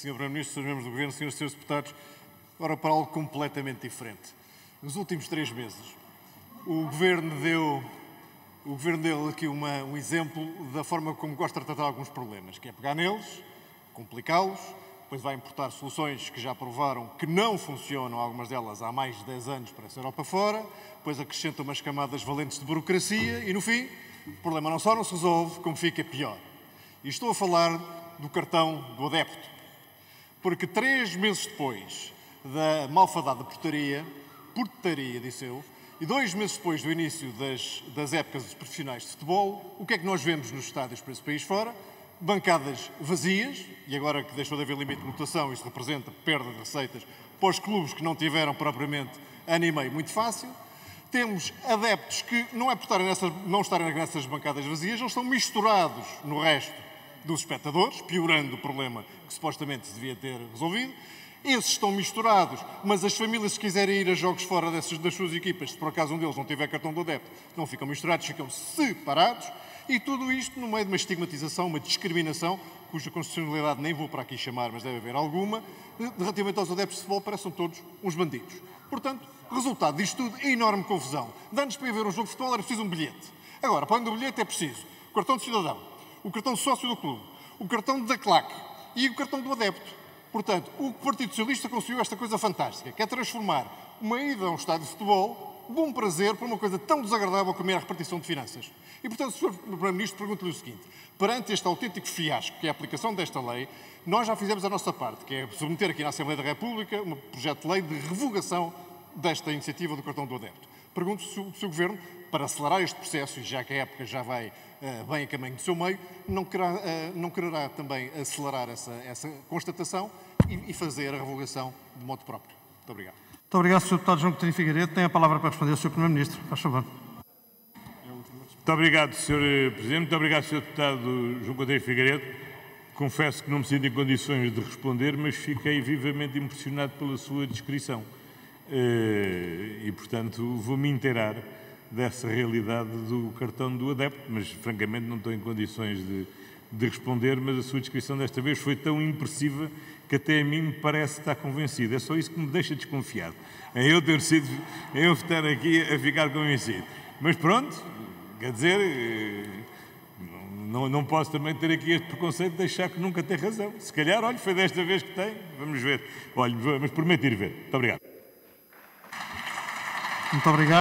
Sr. Primeiro-Ministro, Srs. Membros do Governo, Srs. Srs. Deputados, agora para algo completamente diferente. Nos últimos três meses, o Governo deu, o governo deu aqui uma, um exemplo da forma como gosta de tratar alguns problemas, que é pegar neles, complicá-los, depois vai importar soluções que já provaram que não funcionam, algumas delas há mais de 10 anos para essa Europa fora, depois acrescenta umas camadas valentes de burocracia e, no fim, o problema não só não se resolve, como fica pior. E estou a falar do cartão do adepto. Porque três meses depois da malfadada portaria, portaria, disse eu, e dois meses depois do início das, das épocas profissionais de futebol, o que é que nós vemos nos estádios para esse país fora? bancadas vazias, e agora que deixou de haver limite de lotação, isto representa perda de receitas para os clubes que não tiveram propriamente ano e meio muito fácil. Temos adeptos que, não é por estarem nessas, não estarem nessas bancadas vazias, eles estão misturados no resto dos espectadores, piorando o problema que supostamente se devia ter resolvido. Esses estão misturados, mas as famílias, se quiserem ir a jogos fora dessas, das suas equipas, se por acaso um deles não tiver cartão do adepto, não ficam misturados, ficam separados. E tudo isto no meio de uma estigmatização, uma discriminação, cuja constitucionalidade nem vou para aqui chamar, mas deve haver alguma, relativamente aos adeptos de futebol, parecem todos uns bandidos. Portanto, resultado disto tudo enorme confusão. De antes para ir ver um jogo de futebol era preciso um bilhete. Agora, para onde o bilhete é preciso cartão de cidadão, o cartão sócio do clube, o cartão da claque e o cartão do adepto. Portanto, o Partido Socialista conseguiu esta coisa fantástica, que é transformar uma ida a um estádio de futebol bom prazer por uma coisa tão desagradável como é a repartição de finanças. E, portanto, Sr. Primeiro-Ministro, pergunto-lhe o seguinte: perante este autêntico fiasco que é a aplicação desta lei, nós já fizemos a nossa parte, que é submeter aqui na Assembleia da República um projeto de lei de revogação desta iniciativa do cartão do adepto. Pergunto se o, se o Governo, para acelerar este processo, e já que a época já vai uh, bem a caminho do seu meio, não quererá, uh, não quererá também acelerar essa, essa constatação e, e fazer a revogação de modo próprio. Muito obrigado. Muito obrigado, Sr. Deputado João Coutinho Figueiredo. Tem a palavra para responder Sr. Primeiro-Ministro. Faz favor. Muito obrigado, Sr. Presidente. Muito obrigado, Sr. Deputado João Coutinho Figueiredo. Confesso que não me sinto em condições de responder, mas fiquei vivamente impressionado pela sua descrição. Eh, e, portanto, vou-me inteirar dessa realidade do cartão do adepto, mas, francamente, não estou em condições de, de responder, mas a sua descrição desta vez foi tão impressiva que até a mim me parece estar convencido. É só isso que me deixa desconfiado. Em eu ter sido, em eu estar aqui a ficar convencido. Mas pronto, quer dizer, eh, não, não posso também ter aqui este preconceito de deixar que nunca tem razão. Se calhar, olha, foi desta vez que tem, vamos ver. Olha, mas prometo ir ver. Muito obrigado. Muito obrigado.